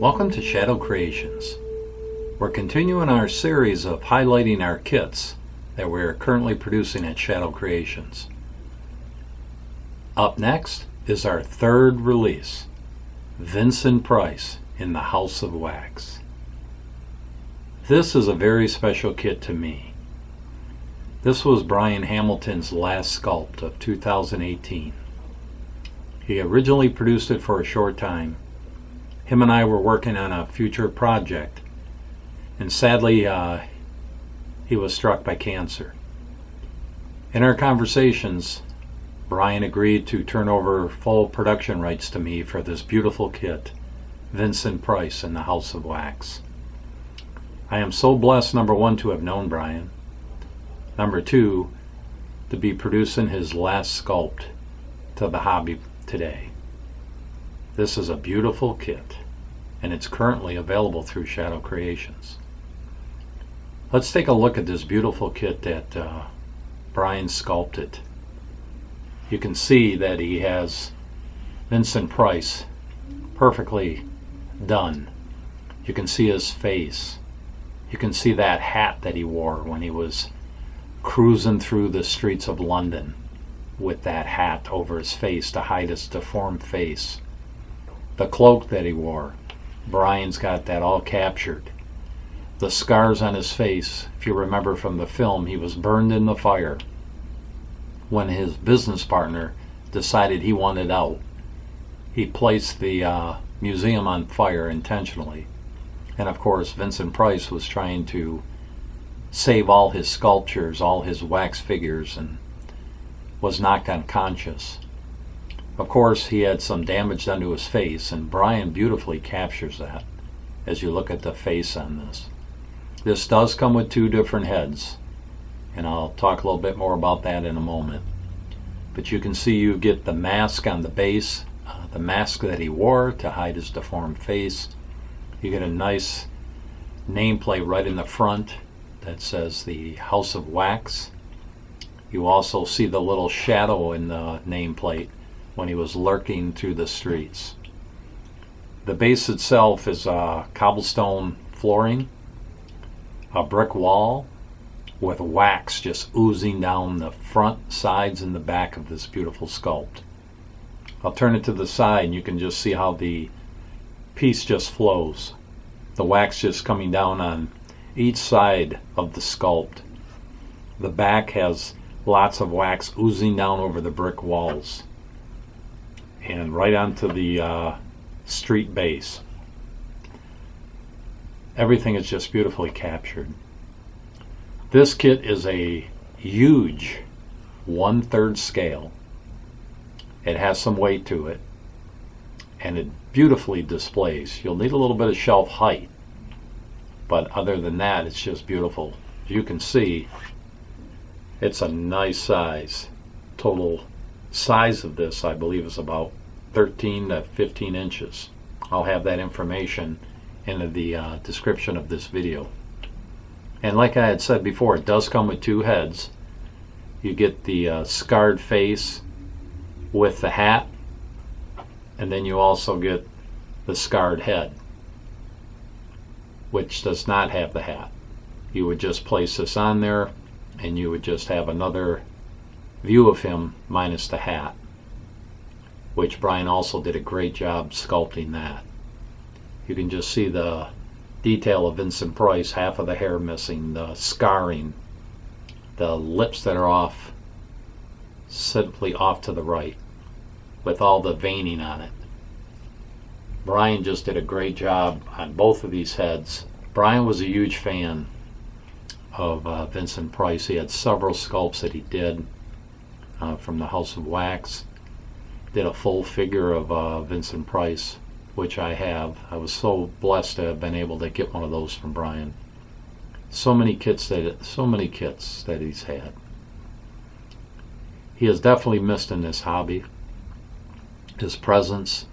Welcome to Shadow Kreations. We're continuing our series of highlighting our kits that we're currently producing at Shadow Kreations. Up next is our third release, Vincent Price in the House of Wax. This is a very special kit to me. This was Brian Hamilton's last sculpt of 2018. He originally produced it for a short time. Him and I were working on a future project, and sadly, uh, he was struck by cancer. In our conversations, Brian agreed to turn over full production rights to me for this beautiful kit, Vincent Price in the House of Wax. I am so blessed, number one, to have known Brian. Number two, to be producing his last sculpt to the hobby today. This is a beautiful kit, and it's currently available through Shadow Kreations. Let's take a look at this beautiful kit that uh, Brian sculpted. You can see that he has Vincent Price perfectly done. You can see his face. You can see that hat that he wore when he was cruising through the streets of London with that hat over his face to hide his deformed face. The cloak that he wore, Brian's got that all captured. The scars on his face, if you remember from the film, he was burned in the fire when his business partner decided he wanted out. He placed the uh, museum on fire intentionally. And of course, Vincent Price was trying to save all his sculptures, all his wax figures, and was knocked unconscious. Of course, he had some damage done to his face, and Brian beautifully captures that as you look at the face on this. This does come with two different heads, and I'll talk a little bit more about that in a moment. But you can see you get the mask on the base, uh, the mask that he wore to hide his deformed face, you get a nice nameplate right in the front that says the House of Wax. You also see the little shadow in the nameplate when he was lurking through the streets. The base itself is a cobblestone flooring, a brick wall with wax just oozing down the front, sides, and the back of this beautiful sculpt. I'll turn it to the side and you can just see how the piece just flows. The wax just coming down on each side of the sculpt. The back has lots of wax oozing down over the brick walls and right onto the uh, street base. Everything is just beautifully captured. This kit is a huge one-third scale. It has some weight to it and it beautifully displays. You'll need a little bit of shelf height, but other than that, it's just beautiful. As you can see, it's a nice size. Total size of this, I believe, is about 13 to 15 inches. I'll have that information in the uh, description of this video. And like I had said before, it does come with two heads. You get the uh, scarred face with the hat and then you also get the scarred head, which does not have the hat. You would just place this on there, and you would just have another view of him minus the hat, which Brian also did a great job sculpting that. You can just see the detail of Vincent Price, half of the hair missing, the scarring, the lips that are off, simply off to the right with all the veining on it. Brian just did a great job on both of these heads. Brian was a huge fan of uh, Vincent Price. He had several sculpts that he did uh, from the House of Wax. Did a full figure of uh, Vincent Price, which I have. I was so blessed to have been able to get one of those from Brian. So many kits that so many kits that he's had. He has definitely missed in this hobby his presence,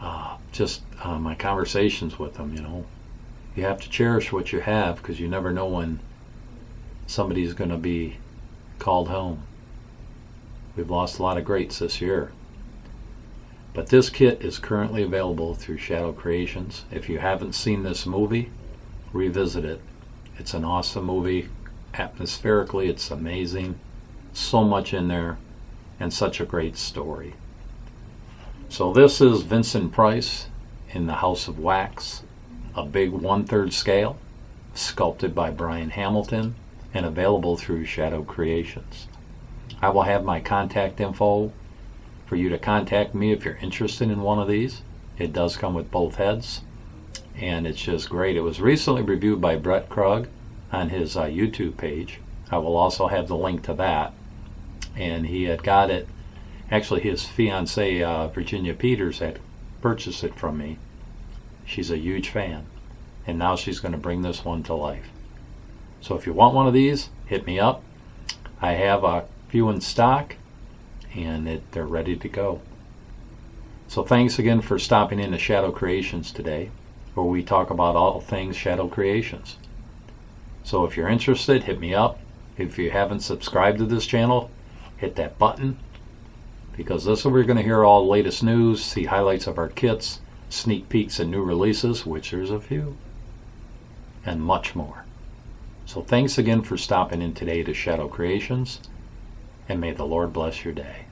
uh, just uh, my conversations with him, you know. You have to cherish what you have because you never know when somebody's going to be called home. We've lost a lot of greats this year. But this kit is currently available through Shadow Kreations. If you haven't seen this movie, revisit it. It's an awesome movie. Atmospherically, it's amazing. So much in there, and such a great story. So, this is Vincent Price in the House of Wax, a big one third scale, sculpted by Brian Hamilton, and available through Shadow Kreations. I will have my contact info for you to contact me if you're interested in one of these. It does come with both heads, and it's just great. It was recently reviewed by Brett Krug on his uh, YouTube page. I will also have the link to that. And he had got it, actually, his fiancee, uh, Virginia Peters, had purchased it from me. She's a huge fan, and now she's going to bring this one to life. So if you want one of these, hit me up. I have a few in stock and it, they're ready to go. So thanks again for stopping in to Shadow Kreations today, where we talk about all things Shadow Kreations. So if you're interested, hit me up. If you haven't subscribed to this channel, hit that button because this is where you're going to hear all the latest news, see highlights of our kits, sneak peeks and new releases, which there's a few, and much more. So thanks again for stopping in today to Shadow Kreations and may the Lord bless your day.